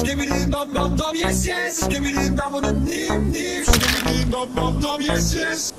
Skibbidi dum dum dum yes yes. Skibbidi dum dum dim dim. Skibbidi dum dum dum yes yes.